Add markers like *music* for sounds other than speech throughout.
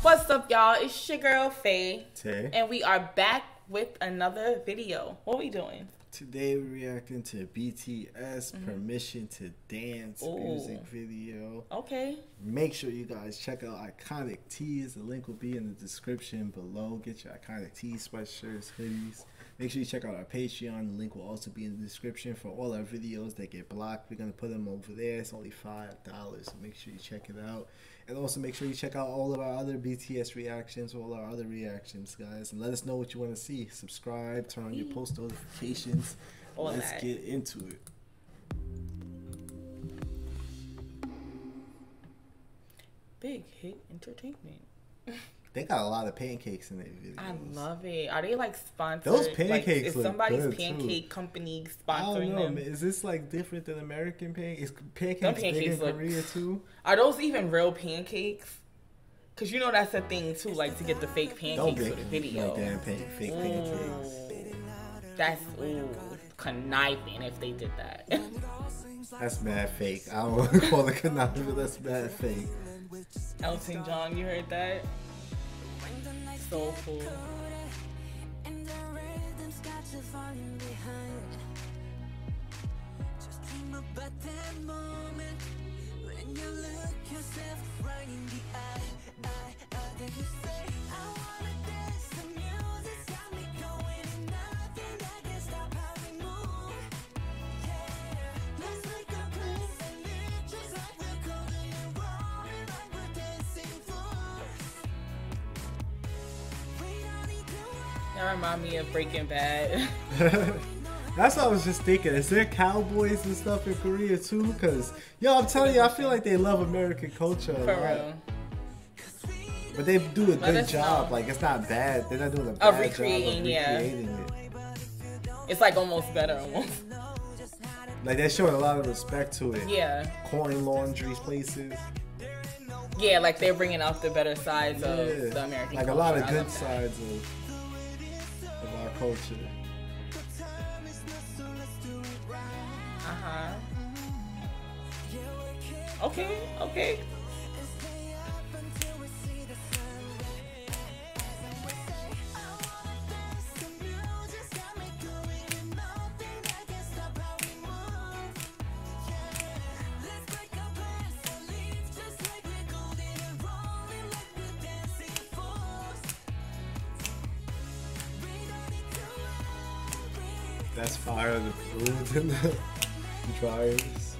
What's up, y'all? It's your girl Faye, Tay. and we are back with another video. What we doing? Today we're reacting to BTS mm-hmm. Permission to Dance Ooh. music video. Okay. Make sure you guys check out Iconic Tees. The link will be in the description below. Get your Iconic Tees sweatshirts, hoodies. Make sure you check out our Patreon. The link will also be in the description for all our videos that get blocked. We're gonna put them over there. It's only five dollars. So make sure you check it out. And also make sure you check out all of our other BTS reactions, all our other reactions, guys. And let us know what you want to see. Subscribe, turn on your post notifications. All Let's that. get into it. Big hit entertainment. *laughs* They got a lot of pancakes in their videos. I love it. Are they like sponsored? Those Like, pancakes is look somebody's good, too. pancake company sponsoring know, them? man. Is this like different than American pancakes? Is pancakes, Them big pancakes in look- Korea too? Are those even real pancakes? Cause you know that's a thing too, like to get the fake pancakes for the video. like damn pan- fake pancakes. That's ooh, conniving if they did that. *laughs* That's mad fake. I don't *laughs* want to call it conniving, but that's mad fake. Elton John, you heard that? Soulful. That remind me of Breaking Bad. *laughs* That's what I was just thinking. Is there cowboys and stuff in Korea too? Cause yo, I'm telling you, I feel like they love American culture. For real. But they do a Let good job. know. Like it's not bad. They're not doing a Of bad recreating, job of yeah. recreating it. It's like almost better almost. Like they're showing a lot of respect to it. Yeah. Coin laundry places. Yeah, like they're bringing out the better sides Yeah. of the American like a lot of good sides of, of our culture. Uh-huh. Okay, okay. That's fire. The food and the *laughs* dryers.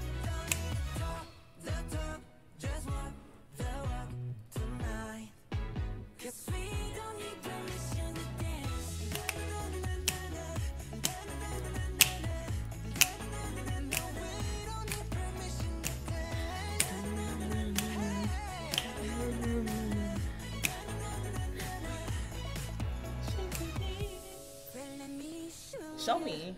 Show me.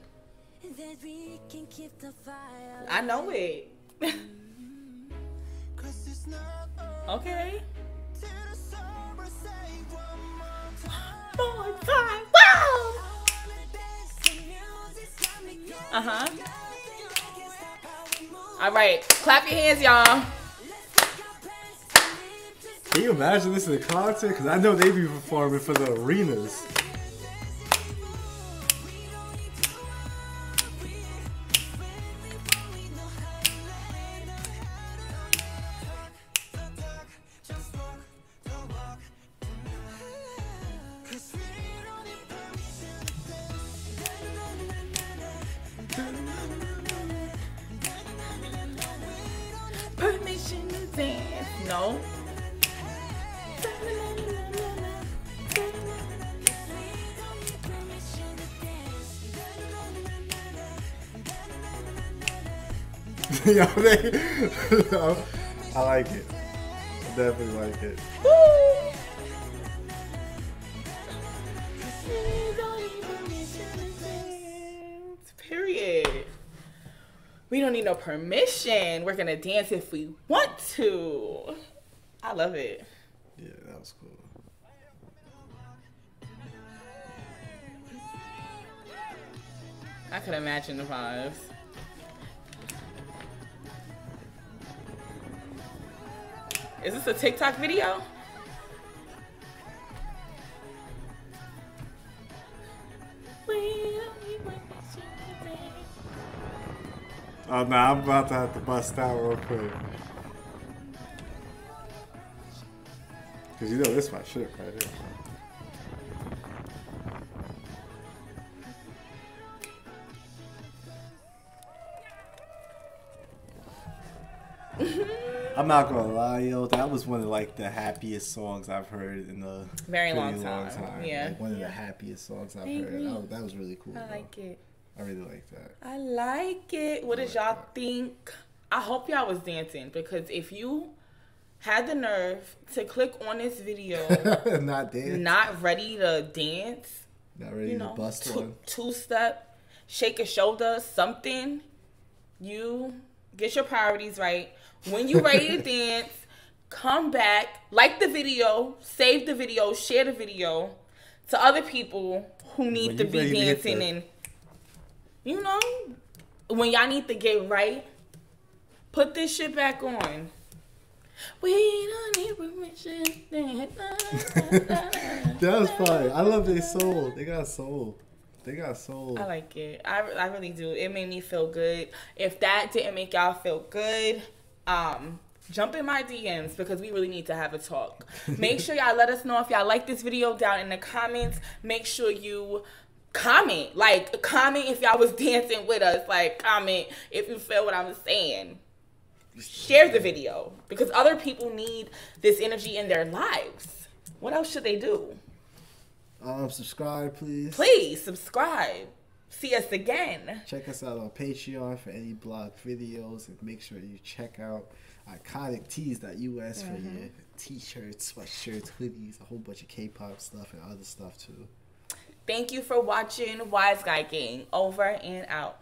I know it. *laughs* Okay. Four, five, wow! Uh-huh. All right, clap your hands, y'all. Can you imagine this in a concert? Because I know they be performing for the arenas. *laughs* they, I like it. I definitely like it. Period. We don't need no permission. We're gonna dance if we want to. I love it. Yeah, that was cool. I could imagine the vibes. Is this a TikTok video? Oh no, nah, I'm about to have to bust out real quick. Cause you know this is my shit right here. I'm not gonna lie, yo. That was one of like the happiest songs I've heard in a Very pretty long time, yeah. Like, one of the happiest songs I've I heard. agree. That was, really cool. I though. like it. I really like that. I like it. What does y'all think? I hope y'all was dancing because if you had the nerve to click on this video, *laughs* not dance. not ready to dance, Not ready you to bust two, one. two step, shake a shoulder, something, you get your priorities right. When you ready to *laughs* dance, come back, like the video, save the video, share the video to other people who need to be ready to dancing and you know, when y'all need to get right, put this shit back on. We don't need permission. *laughs* That was fire. I love their soul. They got soul. They got soul. I like it. I, I really do. It made me feel good. If that didn't make y'all feel good, um, jump in my DMs because we really need to have a talk. Make *laughs* sure y'all let us know if y'all like this video down in the comments. Make sure you comment. Like comment if y'all was *laughs* dancing with us. Like comment if you feel what I'm saying. Share the video because other people need this energy in their lives. What else should they do? Um, subscribe, please. Please subscribe. See us again. Check us out on Patreon for any blog videos, and make sure you check out iconictees.us for your t-shirts, sweatshirts, hoodies, a whole bunch of K-pop stuff and other stuff too. Thank you for watching Wise Guy Gang. Over and out.